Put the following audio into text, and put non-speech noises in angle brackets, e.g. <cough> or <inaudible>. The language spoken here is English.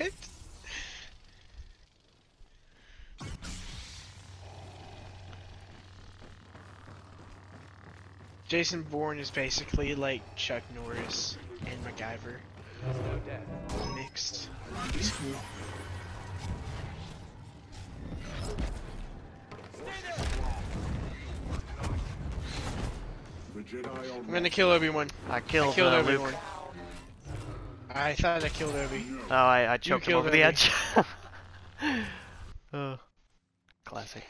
What? Jason Bourne is basically like Chuck Norris and MacGyver. No Mixed. He's cool. I'm gonna kill Obi-Wan. I killed, I killed uh, Obi-Wan. I thought I killed Obi. Oh, I, I choked him over the edge. <laughs> oh, classic.